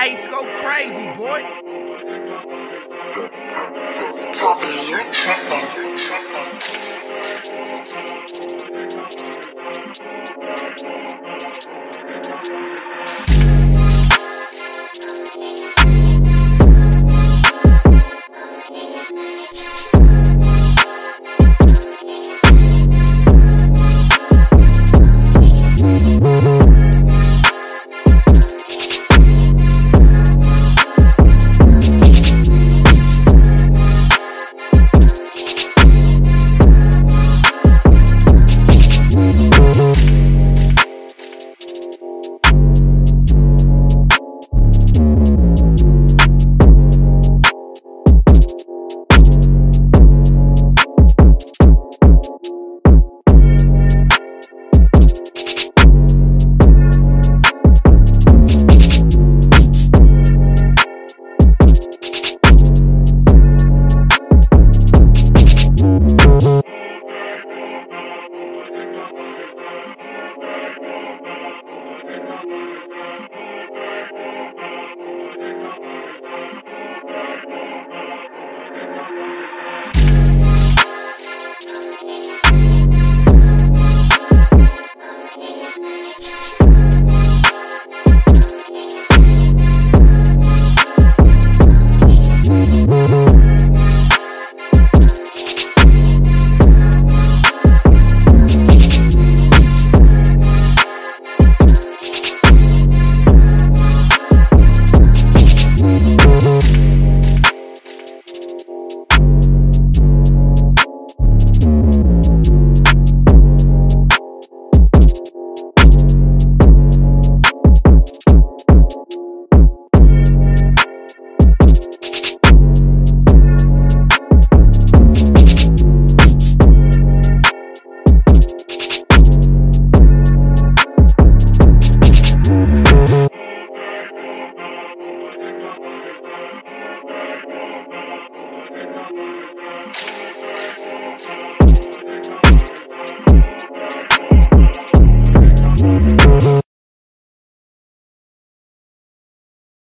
Ace go crazy, boy. Talking, you're tripping.